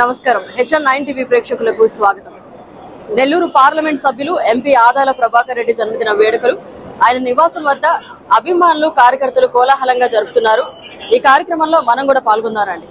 నమస్కారం. HN nine TV ప్రేక్షకులకు స్వాగతం. నెల్లూరు పార్లమెంట్ సభ్యులు ఎంపీ ఆదాల ప్రభాకర్ రెడ్డి జన్మదిన వేడుకలు. ఆయన నివాసం వద్ద అభిమానులు కార్యకర్తలు కోలాహలంగా జరుపుతున్నారు. ఈ కార్యక్రమంలో మనం కూడా పాల్గొన్నారండి.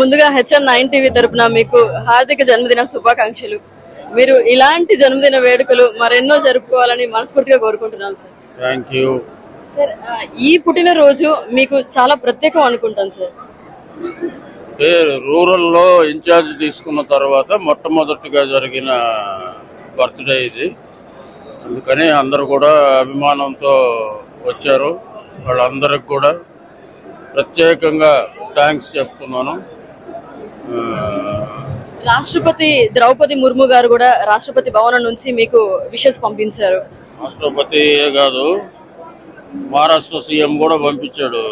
ముందుగా హెచ్ఎన్ నైన్ టీవీ తరపున మీకు హార్దిక జన్మదిన శుభాకాంక్షలు. మీరు ఇలాంటి జన్మదిన వేడుకలు మరెన్నో జరుపుకోవాలని మనస్ఫూర్తిగా కోరుకుంటున్నాను సార్. థ్యాంక్ యూ సార్ ఈ పుట్టినరోజు మీకు చాలా ప్రత్యేకం అనుకుంటాను సార్. రూరల్లో ఇన్ఛార్జ్ తీసుకున్న తర్వాత మొట్టమొదటిగా జరిగిన బర్త్డే ఇది. అందుకని అందరూ కూడా అభిమానంతో వచ్చారు. వాళ్ళందరికి కూడా ప్రత్యేకంగా థ్యాంక్స్ చెప్తున్నాను. రాష్ట్రపతి ద్రౌపది ముర్ము గారు కూడా రాష్ట్రపతి భవనం నుంచి మీకు విషెస్ పంపించారు. రాష్ట్రపతి కాదు మహారాష్ట్ర సీఎం కూడా పంపించాడు.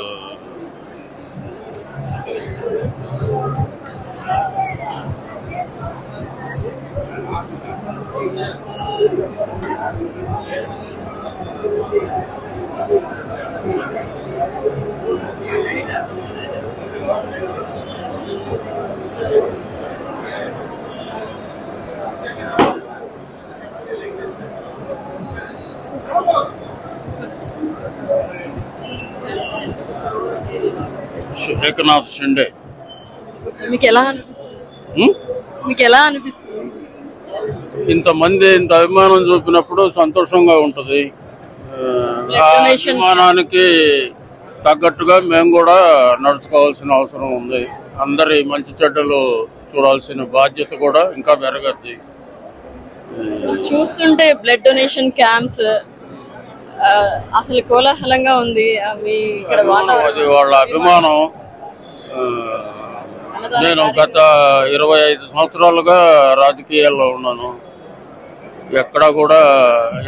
ఏకనాథ్ షిండే మీకు ఎలా అనిపిస్తుంది? హ్మ్? మీకు ఎలా అనిపిస్తుంది? ఇంతమంది ఇంత అభిమానం చూపినప్పుడు సంతోషంగా ఉంటుంది. అభిమానానికి తగ్గట్టుగా మేము కూడా నడుచుకోవాల్సిన అవసరం ఉంది. అందరి మంచి చెడ్డలు చూడాల్సిన బాధ్యత కూడా ఇంకా పెరగద్ది చూస్తుంటే బ్లడ్ డొనేషన్ క్యాంప్స్ అసలు కోలాహలంగా ఉంది. వాళ్ళ అభిమానం. నేను గత ఇరవై ఐదు సంవత్సరాలుగా రాజకీయాల్లో ఉన్నాను. ఎక్కడా కూడా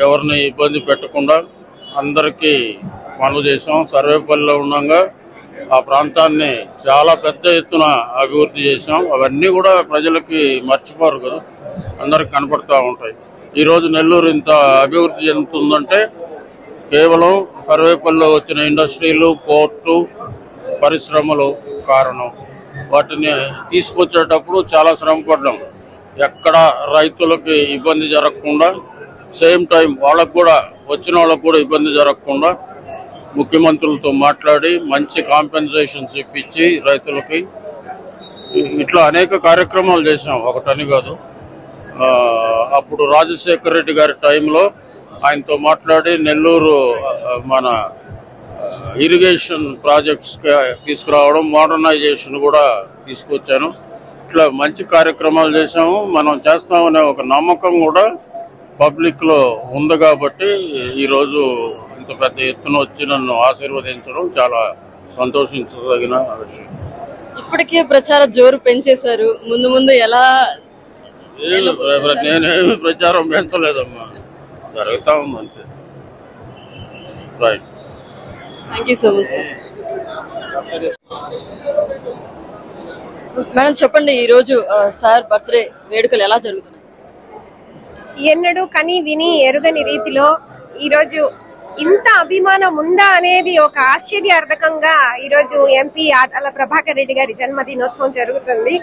ఎవరిని ఇబ్బంది పెట్టకుండా అందరికీ పనులు చేసాం సర్వేపల్లిలో ఉండగా ఆ ప్రాంతాన్ని చాలా పెద్ద ఎత్తున అభివృద్ధి చేసాం అవన్నీ కూడా ప్రజలకి మర్చిపోరు కదా అందరికి కనపడుతూ ఉంటాయి. ఈరోజు నెల్లూరు ఇంత అభివృద్ధి చెందుతుందంటే కేవలం సర్వేపల్లిలో వచ్చిన ఇండస్ట్రీలు పోర్టు పరిశ్రమలు కారణం. వాటిని తీసుకొచ్చేటప్పుడు చాలా శ్రమ పడ్డాం. ఎక్కడ రైతులకి ఇబ్బంది జరగకుండా సేమ్ టైం వాళ్ళకు కూడా వచ్చిన వాళ్ళకు కూడా ఇబ్బంది జరగకుండా ముఖ్యమంత్రులతో మాట్లాడి మంచి కాంపెన్సేషన్స్ ఇప్పించి రైతులకి. ఇట్లా అనేక కార్యక్రమాలు చేసాం ఒకటని కాదు. అప్పుడు రాజశేఖర రెడ్డి గారి టైంలో ఆయనతో మాట్లాడి నెల్లూరు మన ఇరిగేషన్ ప్రాజెక్ట్స్ తీసుకురావడం మోడర్నైజేషన్ కూడా తీసుకొచ్చాను. ఇట్లా మంచి కార్యక్రమాలు చేసాము మనం చేస్తామనే ఒక నమ్మకం కూడా పబ్లిక్లో ఉంది కాబట్టి ఈరోజు ఇంత పెద్ద ఎత్తున వచ్చి నన్ను ఆశీర్వదించడం చాలా సంతోషించదగిన విషయం. ఇప్పటికే ప్రచార జోరు పెంచేశారు. ముందు ముందు ఎలా నేనేమి ప్రచారం పెంచలేదమ్మా. జరుగుతా ఉంది అంతే. Right thank you so much madam చెప్పండి ఈ రోజు ఆ, సార్ బర్త్డే వేడుకలు ఎలా జరుగుతున్నాయి? ఎన్నడూ కని విని ఎరుగని రీతిలో ఈరోజు ఇంత అభిమానం ఉందా అనేది ఒక ఆశ్చర్యార్థకంగా ఈరోజు ఎంపీ ఆదాల ప్రభాకర్ రెడ్డి గారి జన్మదినోత్సవం జరుగుతుంది.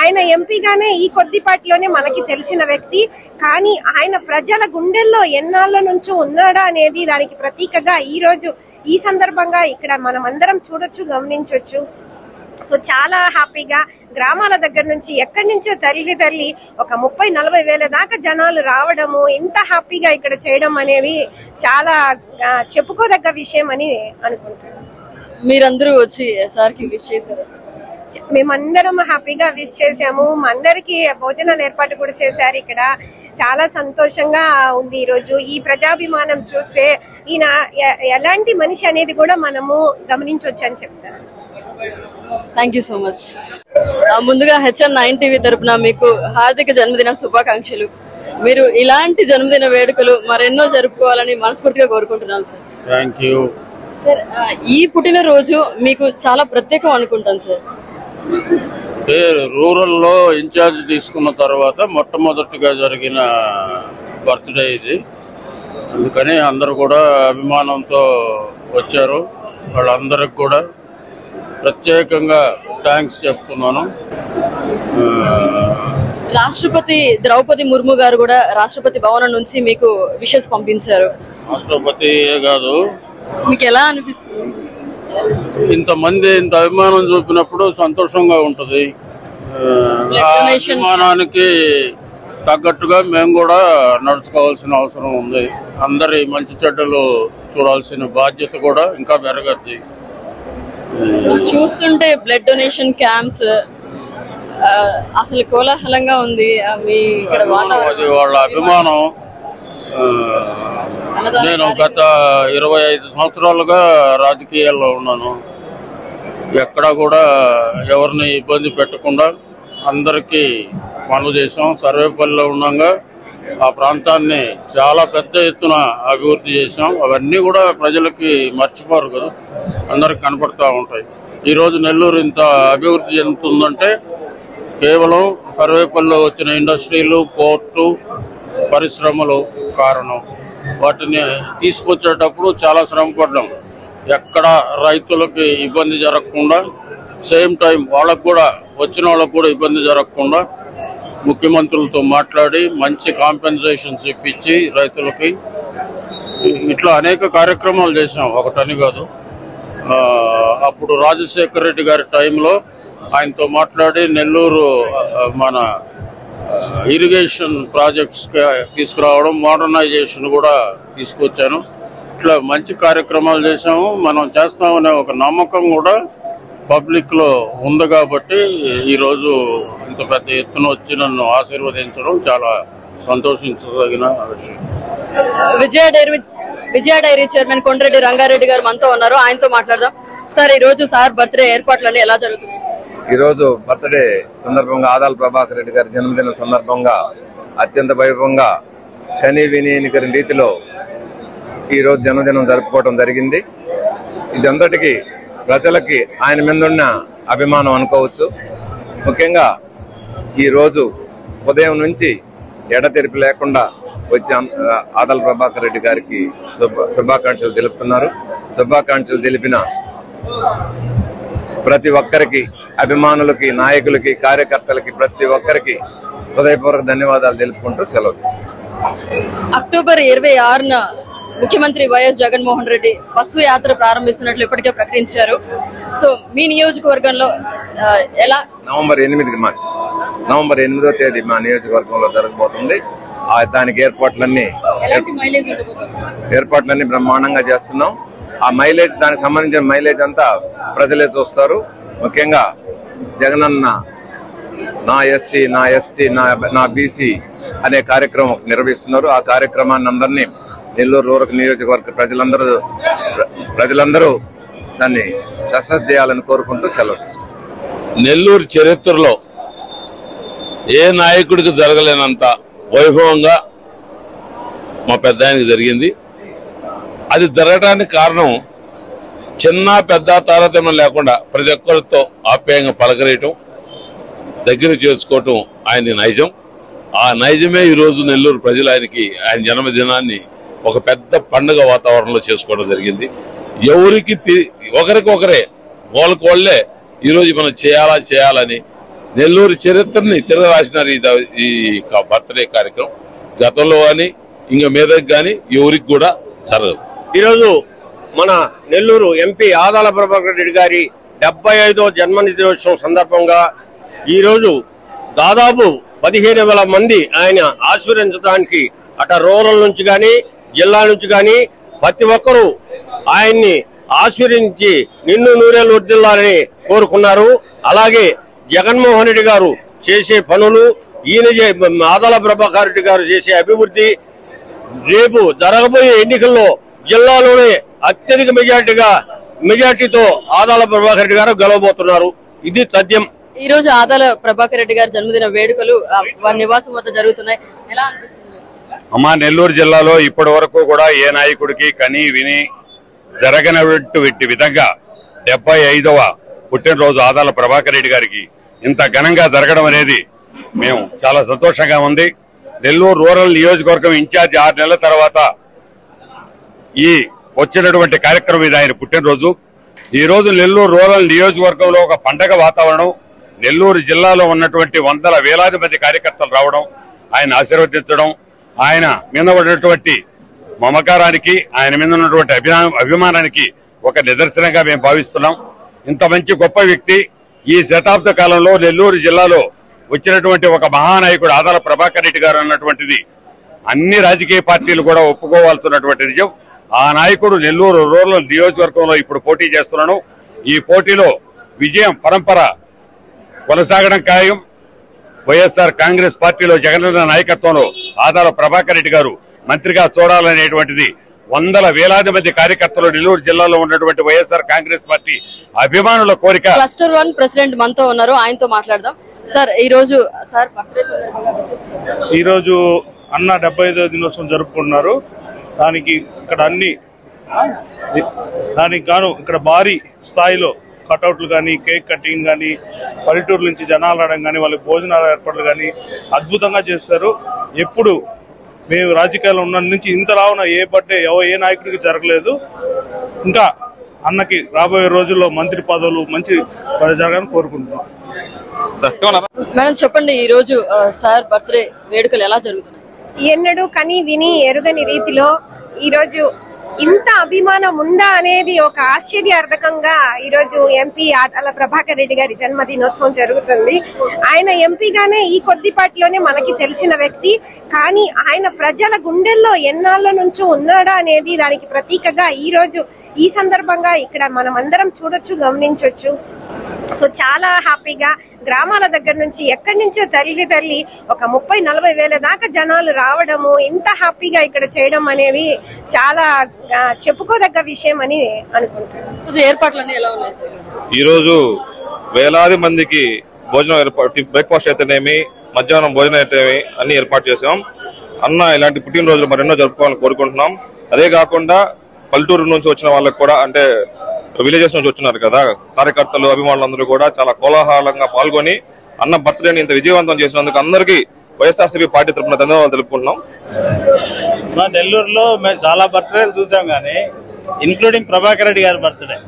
ఆయన ఎంపీగానే ఈ కొద్దిపాటిలోనే మనకి తెలిసిన వ్యక్తి. కానీ ఆయన ప్రజల గుండెల్లో ఎన్నాళ్ళ నుంచో ఉన్నాడా అనేది దానికి ప్రతీకగా ఈ రోజు ఈ సందర్భంగా ఇక్కడ మనం అందరం చూడొచ్చు గమనించవచ్చు సో చాలా హ్యాపీగా గ్రామాల దగ్గర నుంచి ఎక్కడి నుంచో తల్లి తల్లి ఒక ముప్పై నలభై వేల దాకా జనాలు రావడము ఇంత హ్యాపీగా ఇక్కడ చేయడం అనేది చాలా చెప్పుకోదగ్గ విషయం అని అనుకుంటున్నాను. మీరందరూ వచ్చి సార్కి విష్ చేశారు? మేమందరం హ్యాపీగా విష్ చేసాము అందరికి భోజనాలు ఏర్పాటు కూడా చేశారు ఇక్కడ. చాలా సంతోషంగా ఉంది ఈ రోజు ఈ ప్రజాభిమానం చూస్తే ఈయన ఎలాంటి మనిషి అనేది కూడా మనము గమనించవచ్చు అని చెప్తాను థ్యాంక్ యూ సో మచ్ ముందుగా హెచ్ఎన్ నైన్ టీవీ తరపున మీకు హార్దిక జన్మదిన శుభాకాంక్షలు. మీరు ఇలాంటి జన్మదిన వేడుకలు మరెన్నో జరుపుకోవాలని మనస్ఫూర్తిగా కోరుకుంటున్నాను సార్. థ్యాంక్ యూ సార్ ఈ పుట్టినరోజు మీకు చాలా ప్రత్యేకం అనుకుంటాను సార్. రూరల్లో ఇన్ఛార్జ్ తీసుకున్న తర్వాత మొట్టమొదటిగా జరిగిన బర్త్డే ఇది. అందుకని అందరూ కూడా అభిమానంతో వచ్చారు. వాళ్ళందరికి కూడా ప్రత్యేకంగా థ్యాంక్స్ చెప్తున్నాను. రాష్ట్రపతి ద్రౌపది ముర్ము గారు కూడా రాష్ట్రపతి భవనం నుంచి మీకు విషెస్ పంపించారు. రాష్ట్రపతియే కాదు. మీకు ఎలా అనిపిస్తుంది? ఇంతమంది ఇంత అభిమానం చూపినప్పుడు సంతోషంగా ఉంటుంది. అభిమానానికి తగ్గట్టుగా మేము కూడా నడుచుకోవాల్సిన అవసరం ఉంది. అందరి మంచి చెడ్డలు చూడాల్సిన బాధ్యత కూడా ఇంకా పెరగద్ది చూస్తుంటే బ్లడ్ డొనేషన్ క్యాంప్స్ అసలు కోలాహలంగా ఉంది. మీ అది వాళ్ళ అభిమానం. నేను గత ఇరవై ఐదు సంవత్సరాలుగా రాజకీయాల్లో ఉన్నాను. ఎక్కడా కూడా ఎవరిని ఇబ్బంది పెట్టకుండా అందరికీ పనులు చేసాం సర్వేపల్లిలో ఉండగా ఆ ప్రాంతాన్ని చాలా పెద్ద ఎత్తున అభివృద్ధి చేసాం అవన్నీ కూడా ప్రజలకి మర్చిపోరు కదా. అందరికి కనపడతా ఉంటాయి. ఈరోజు నెల్లూరు ఇంత అభివృద్ధి చెందుతుందంటే కేవలం సర్వేపల్లిలో వచ్చిన ఇండస్ట్రీలు పోర్టు పరిశ్రమలు కారణం. వాటిని తీసుకొచ్చేటప్పుడు చాలా శ్రమ పడ్డాం. ఎక్కడ రైతులకి ఇబ్బంది జరగకుండా సేమ్ టైం వాళ్ళకు కూడా వచ్చిన వాళ్ళకు కూడా ఇబ్బంది జరగకుండా ముఖ్యమంత్రులతో మాట్లాడి మంచి కాంపెన్సేషన్స్ ఇప్పించి రైతులకి ఇట్లా అనేక కార్యక్రమాలు చేసాం ఒకటని కాదు. అప్పుడు రాజశేఖర రెడ్డి గారి టైంలో ఆయనతో మాట్లాడి నెల్లూరు మన ఇరిగేషన్ ప్రాజెక్ట్స్ తీసుకురావడం మోడర్నైజేషన్ కూడా తీసుకొచ్చాను. ఇట్లా మంచి కార్యక్రమాలు చేసాము మనం చేస్తామనే ఒక నమ్మకం కూడా పబ్లిక్లో ఉంది కాబట్టి ఈరోజు ఇంత పెద్ద ఎత్తున వచ్చి నన్ను ఆశీర్వదించడం చాలా సంతోషించదగిన విషయం. Vijaya dairy Vijaya dairy chairman Kondreddy Rangareddy garu మనతో ఉన్నారు. ఆయనతో మాట్లాడదాం. సార్ ఈ రోజు సార్ బర్త్డే ఏర్పాట్లన్నీ ఎలా జరుగుతుంది ఈరోజు బర్త్డే సందర్భంగా ఆదాల ప్రభాకర్ రెడ్డి గారి జన్మదిన సందర్భంగా అత్యంత వైభవంగా కని విని రీతిలో ఈరోజు జన్మదినం జరుపుకోవడం జరిగింది. ఇదంతటికి ప్రజలకి ఆయన మీదున్న అభిమానం అనుకోవచ్చు. ముఖ్యంగా ఈ రోజు ఉదయం నుంచి ఎడతెరిపి లేకుండా వచ్చి ఆదల ప్రభాకర్ రెడ్డి గారికి శుభ శుభాకాంక్షలు తెలుపుతున్నారు. శుభాకాంక్షలు తెలిపిన ప్రతి ఒక్కరికి అభిమానులకి నాయకులకి కార్యకర్తలకి ప్రతి ఒక్కరికి హృదయపూర్వక ధన్యవాదాలు తెలుపుకుంటూ సెలవు తీసుకుంటాం అక్టోబర్ ఇరవై ఆరున ముఖ్యమంత్రి వైఎస్ జగన్మోహన్ రెడ్డి బస్సు యాత్ర ప్రారంభిస్తున్నట్లు ఇప్పటికే ప్రకటించారు. సో మీ నియోజకవర్గంలో ఎలా? నవంబర్ ఎనిమిదికి మా నవంబర్ ఎనిమిదో తేదీ మా నియోజకవర్గంలో జరగబోతుంది. ఆ దానికి ఏర్పాట్లన్నీ? ఏర్పాట్లన్నీ బ్రహ్మాండంగా చేస్తున్నాం. ఆ మైలేజ్ దానికి సంబంధించిన మైలేజ్ అంతా ప్రజలే చూస్తారు. ముఖ్యంగా జగనన్న నా ఎస్సీ నా ఎస్టీ నా నా బీసీ అనే కార్యక్రమం నిర్వహిస్తున్నారు. ఆ కార్యక్రమాన్ని అందరినీ నెల్లూరు రూరల్ నియోజకవర్గ ప్రజలందరూ ప్రజలందరూ దాన్ని సక్సెస్ చేయాలని కోరుకుంటూ సెలవు తీసుకుంటాం నెల్లూరు చరిత్రలో ఏ నాయకుడికి జరగలేనంత వైభవంగా మా పెద్ద జరిగింది. అది జరగడానికి కారణం చిన్న పెద్ద తారతమ్యం లేకుండా ప్రతి ఒక్కరితో ఆప్యాయంగా పలకరేయటం దగ్గర చేసుకోవటం ఆయన నైజం. ఆ నైజమే ఈరోజు నెల్లూరు ప్రజలు ఆయనకి ఆయన జన్మదినాన్ని ఒక పెద్ద పండుగ వాతావరణంలో చేసుకోవడం జరిగింది. ఎవరికి తి- ఒకరికి ఒకరే వాళ్ళకి వాళ్ళే మనం చేయాలా చేయాలని నెల్లూరు చరిత్రని తిరగరాసినారు ఈ ఈ బర్త్డే కార్యక్రమం. గతంలో కానీ ఇంకా మీదకి కానీ ఎవరికి కూడా జరగదు. ఈరోజు మన నెల్లూరు ఎంపీ ఆదాల ప్రభాకర్ రెడ్డి గారి డెబ్బై ఐదో జన్మదినోత్సవం సందర్భంగా ఈరోజు దాదాపు పదిహేను వేల మంది ఆయన ఆశీర్వదించడానికి అట రూరల్ నుంచి కానీ జిల్లా నుంచి కానీ ప్రతి ఒక్కరూ ఆయన్ని ఆశీర్వించి నిన్ను నూరేళ్ళు వర్దిల్లాలని కోరుకున్నారు. అలాగే జగన్మోహన్ రెడ్డి గారు చేసే పనులు ఈయన ఆదాల ప్రభాకర్ రెడ్డి గారు చేసే అభివృద్ధి రేపు జరగబోయే ఎన్నికల్లో జిల్లాలోనే అత్యధిక మెజార్టీగా మెజార్టీతో ఆదాల ప్రభాకర్ రెడ్డి గారు గెలవబోతున్నారు. ఇది తథ్యం. ఈ రోజు ఆదాల ప్రభాకర్ రెడ్డి గారి జన్మదిన వేడుకలు వారి నివాసం వద్ద జరుగుతున్నాయి. ఎలా అనిపిస్తుంది? అమ్మా నెల్లూరు జిల్లాలో ఇప్పటి వరకు కూడా ఏ నాయకుడికి కని విని జరగనటువంటి విధంగా డెబ్బై ఐదవ పుట్టినరోజు ఆదాల ప్రభాకర్ రెడ్డి గారికి ఇంత ఘనంగా జరగడం అనేది మేము చాలా సంతోషంగా ఉంది. నెల్లూరు రూరల్ నియోజకవర్గం ఇన్ఛార్జి ఆరు నెలల తర్వాత ఈ వచ్చినటువంటి కార్యక్రమం ఇది ఆయన పుట్టినరోజు. ఈరోజు నెల్లూరు రూరల్ నియోజకవర్గంలో ఒక పండగ వాతావరణం. నెల్లూరు జిల్లాలో ఉన్నటువంటి వందల వేలాది మంది కార్యకర్తలు రావడం ఆయన ఆశీర్వదించడం ఆయన మీద ఉన్నటువంటి మమకారానికి ఆయన మీద ఉన్నటువంటి అభిమానానికి ఒక నిదర్శనంగా మేము భావిస్తున్నాం. ఇంత మంచి గొప్ప వ్యక్తి ఈ శతాబ్ద కాలంలో నెల్లూరు జిల్లాలో వచ్చినటువంటి ఒక మహానాయకుడు ఆదాల ప్రభాకర్ రెడ్డి గారు అన్నటువంటిది. అన్ని రాజకీయ పార్టీలు కూడా ఒప్పుకోవాల్సినటువంటి నిజం. ఆ నాయకుడు నెల్లూరు రూరల్ నియోజకవర్గంలో ఇప్పుడు పోటీ చేస్తున్నాను. ఈ పోటీలో విజయం పరంపర కొనసాగడం ఖాయం. వైఎస్ఆర్ కాంగ్రెస్ పార్టీలో జగనన్న నాయకత్వంలో ఆదాల ప్రభాకర్ రెడ్డి గారు మంత్రిగా చూడాలనేటువంటిది వందల వేలాది మంది కార్యకర్తలు నెల్లూరు జిల్లాలో ఉన్నటువంటి వైఎస్ఆర్ కాంగ్రెస్ పార్టీ అభిమానుల కోరిక. క్లస్టర్ వన్ ప్రెసిడెంట్ మనతో ఉన్నారు. ఆయనతో మాట్లాడదాం. సార్ ఈ రోజు సార్ ఈ రోజు అన్న డెబ్బై ఐదో దినోత్సవం జరుపుకున్నారు దానికి ఇక్కడ అన్ని దానికి గాను ఇక్కడ భారీ స్థాయిలో కటౌట్లు కానీ కేక్ కటింగ్ కానీ పల్లెటూరు నుంచి జనాలు రావడం కానీ వాళ్ళకి భోజనాల ఏర్పాట్లు కానీ అద్భుతంగా చేస్తారు ఎప్పుడు మేము రాజకీయాల్లో ఉన్న నుంచి ఇంత రావున ఏ బర్త్డే ఎవ ఏ నాయకుడికి జరగలేదు. ఇంకా అన్నకి రాబోయే రోజుల్లో మంత్రి పదవులు మంచి జరగాలని కోరుకుంటున్నాం. మేడం చెప్పండి ఈ రోజు సార్ బర్త్డే వేడుకలు ఎలా జరుగుతుంది ఎన్నడూ కని విని ఎరుగని రీతిలో ఈరోజు ఇంత అభిమానం ఉందా అనేది ఒక ఆశ్చర్యార్థకంగా ఈరోజు ఎంపీ ఆదాల ప్రభాకర్ రెడ్డి గారి జన్మదినోత్సవం జరుగుతుంది. ఆయన ఎంపీగానే ఈ కొద్దిపాటిలోనే మనకి తెలిసిన వ్యక్తి. కానీ ఆయన ప్రజల గుండెల్లో ఎన్నాళ్ళ నుంచో ఉన్నాడా అనేది దానికి ప్రతీకగా ఈరోజు ఈ సందర్భంగా ఇక్కడ మనం అందరం చూడొచ్చు గమనించవచ్చు సో చాలా హ్యాపీగా గ్రామాల దగ్గర నుంచి ఎక్కడి నుంచో తల్లి తల్లి ఒక ముప్పై నలభై వేల దాకా జనాలు రావడము ఇంత హ్యాపీగా ఇక్కడ చేయడం అనేది చాలా చెప్పుకోదగ్గ విషయం అని అనుకుంటున్నాను. ఈ రోజు ఏర్పాట్లన్నీ ఎలా ఉన్నాయి సార్? ఈ రోజు వేలాది మందికి భోజనం ఏర్పాటు బ్రేక్ఫాస్ట్ అయితేనేమి మధ్యాహ్నం భోజనం అయితేనేమి అన్ని ఏర్పాటు చేసాం అన్న ఇలాంటి పుట్టినరోజులు మరెన్నో జరుపుకోవాలని కోరుకుంటున్నాం. అదే కాకుండా పల్లెటూరు నుంచి వచ్చిన వాళ్ళకి కూడా అంటే విలేజెస్ నుంచి వచ్చినారు కదా కార్యకర్తలు అభిమానులందరూ కూడా చాలా కోలాహలంగా పాల్గొని అన్న బర్త్డేని ఇంత విజయవంతం చేసినందుకు అందరికీ వైఎస్ఆర్సీపీ పార్టీ తరఫున ధన్యవాదాలు తెలుపుకుంటున్నాం. మా నెల్లూరులో మేము చాలా బర్త్డేలు చూసాం కానీ ఇంక్లూడింగ్ ప్రభాకర్ రెడ్డి గారి బర్త్డే.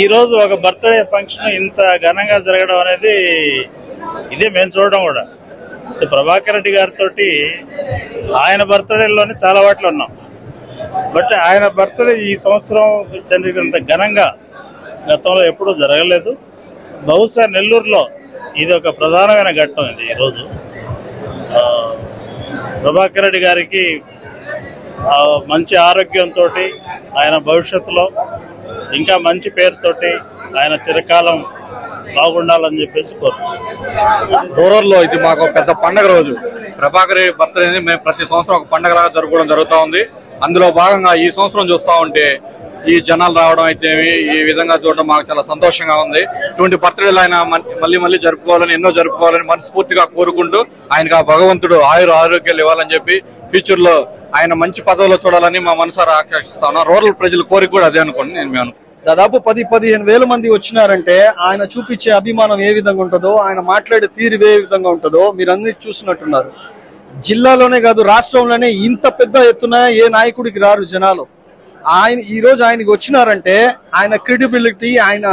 ఈ రోజు ఒక బర్త్డే ఫంక్షన్ ఇంత ఘనంగా జరగడం అనేది ఇదే మేము చూడడం కూడా. ప్రభాకర్ రెడ్డి గారితో ఆయన బర్త్డేలోనే చాలా వాటిలో ఉన్నాం. బట్ ఆయన బర్త్డే ఈ సంవత్సరం జరిగినంత ఘనంగా గతంలో ఎప్పుడూ జరగలేదు. బహుశా నెల్లూరులో ఇది ఒక ప్రధానమైన ఘట్టం ఇది ఈరోజు ప్రభాకర్ రెడ్డి గారికి మంచి ఆరోగ్యంతో ఆయన భవిష్యత్తులో ఇంకా మంచి పేరుతోటి ఆయన చిరకాలం బాగుండాలని చెప్పేసి కోరుకుంటున్నాను. రూరల్లో ఇది మాకు ఒక పెద్ద పండగ రోజు. ప్రభాకర్ బర్త్డేని మేము ప్రతి సంవత్సరం ఒక పండగలాగా జరుపుకోవడం జరుగుతూ ఉంది. అందులో భాగంగా ఈ సంవత్సరం చూస్తా ఉంటే ఈ జనాలు రావడం అయితే ఈ విధంగా చూడడం మాకు చాలా సంతోషంగా ఉంది. ఇటువంటి బర్త్డేలు ఆయన మళ్ళీ మళ్ళీ జరుపుకోవాలని ఎన్నో జరుపుకోవాలని మనస్ఫూర్తిగా కోరుకుంటూ ఆయనకు ఆ భగవంతుడు ఆయుర ఆరోగ్యాలు ఇవ్వాలని చెప్పి ఫ్యూచర్లో ఆయన మంచి పదవిలో చూడాలని మా మనసారా ఆకర్షిస్తా ఉన్నాం. రూరల్ ప్రజల కోరిక కూడా అదే అనుకోండి నేను మేము దాదాపు పది పదిహేను వేల మంది వచ్చినారంటే ఆయన చూపించే అభిమానం ఏ విధంగా ఉంటుందో ఆయన మాట్లాడే తీరు ఏ విధంగా ఉంటుందో మీరు అన్ని చూసినట్టున్నారు. జిల్లాలోనే కాదు రాష్ట్రంలోనే ఇంత పెద్ద ఎత్తున ఏ నాయకుడికి రారు జనాలు. ఆయన ఈరోజు ఆయనకి వచ్చినారంటే ఆయన క్రెడిబిలిటీ ఆయన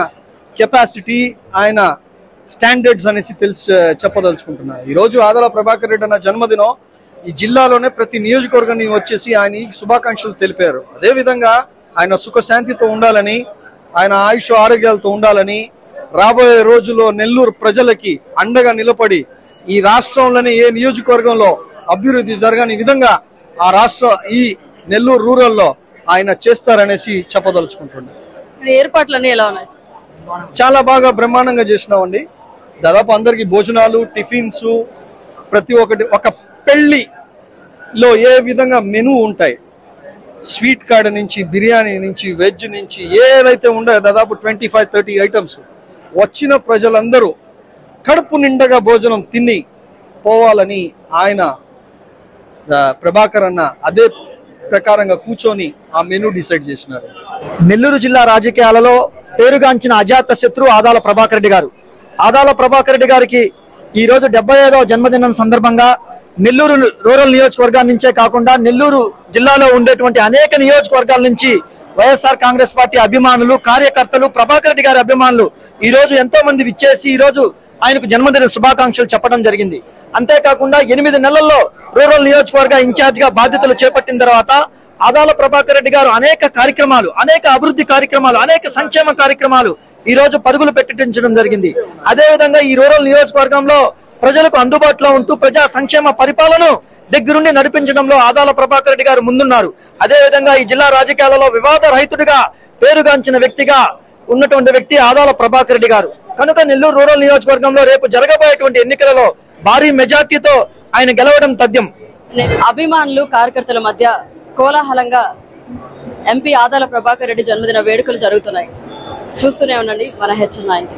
కెపాసిటీ ఆయన స్టాండర్డ్స్ అనేసి తెలిసి చెప్పదలుచుకుంటున్నా. ఈ రోజు ఆదల ప్రభాకర్ రెడ్డి అన్న జన్మదినం ఈ జిల్లాలోనే ప్రతి నియోజకవర్గాన్ని వచ్చేసి ఆయన శుభాకాంక్షలు తెలిపారు. అదే విధంగా ఆయన సుఖశాంతితో ఉండాలని ఆయన ఆయుష్ ఆరోగ్యాలతో ఉండాలని రాబోయే రోజుల్లో నెల్లూరు ప్రజలకి అండగా నిలబడి ఈ రాష్ట్రంలోనే ఏ నియోజకవర్గంలో అభివృద్ధి జరగని విధంగా ఆ రాష్ట్ర ఈ నెల్లూరు రూరల్లో ఆయన చేస్తారనేసి చెప్పదలుచుకుంటున్నాను ఏర్పాట్లన్నీ ఎలా ఉన్నాయి చాలా బాగా బ్రహ్మాండంగా చేసినామండి. దాదాపు అందరికి భోజనాలు టిఫిన్స్ ప్రతి ఒక్కటి ఒక పెళ్ళిలో ఏ విధంగా మెనూ ఉంటాయి? స్వీట్ కార్డ్ నుంచి బిర్యానీ నుంచి వెజ్ నుంచి ఏదైతే ఉండో దాదాపు ట్వంటీ ఫైవ్ థర్టీ ఐటమ్స్. వచ్చిన ప్రజలందరూ కడుపు నిండగా భోజనం తిని పోవాలని ఆయన ప్రభాకర్ అన్న అదే ప్రకారంగా కూర్చొని ఆ మెనూ డిసైడ్ చేసినారు. నెల్లూరు జిల్లా రాజకీయాలలో పేరుగాంచిన అజాత శత్రు ఆదాల ప్రభాకర్ రెడ్డి గారు. ఆదాల ప్రభాకర్ రెడ్డి గారికి ఈ రోజు డెబ్బై ఐదవ జన్మదినం సందర్భంగా నెల్లూరు రూరల్ నియోజకవర్గాల నుంచే కాకుండా నెల్లూరు జిల్లాలో ఉండేటువంటి అనేక నియోజకవర్గాల నుంచి వైఎస్ఆర్ కాంగ్రెస్ పార్టీ అభిమానులు కార్యకర్తలు ప్రభాకర్ రెడ్డి గారి అభిమానులు ఈ రోజు ఎంతో మంది విచ్చేసి ఈ రోజు ఆయనకు జన్మదిన శుభాకాంక్షలు చెప్పడం జరిగింది. అంతేకాకుండా ఎనిమిది నెలల్లో రూరల్ నియోజకవర్గ ఇన్ఛార్జ్గా బాధ్యతలు చేపట్టిన తర్వాత ఆదాల ప్రభాకర్ రెడ్డి గారు అనేక కార్యక్రమాలు అనేక అభివృద్ధి కార్యక్రమాలు అనేక సంక్షేమ కార్యక్రమాలు ఈ రోజు పరుగులు పెట్టించడం జరిగింది. అదే విధంగా ఈ రూరల్ నియోజకవర్గంలో ప్రజలకు అందుబాటులో ఉంటూ ప్రజా సంక్షేమ పరిపాలన దగ్గరుండి నడిపించడంలో ఆదాల ప్రభాకర్ రెడ్డి గారు ముందున్నారు. అదే విధంగా ఈ జిల్లా రాజకీయాలలో వివాద రహితుడిగా పేరుగాంచిన వ్యక్తిగా ఉన్నటువంటి వ్యక్తి ఆదాల ప్రభాకర్ రెడ్డి గారు. కనుక నెల్లూరు రూరల్ నియోజకవర్గంలో రేపు జరగబోయేటువంటి ఎన్నికలలో భారీ మెజార్టీతో ఆయన గెలవడం తథ్యం. అభిమానులు కార్యకర్తల మధ్య కోలాహలంగా ఎంపీ ఆదాల ప్రభాకర్ రెడ్డి జన్మదిన వేడుకలు జరుగుతున్నాయి. చూస్తూనే ఉండండి మన హెచ్ నైన్టీ.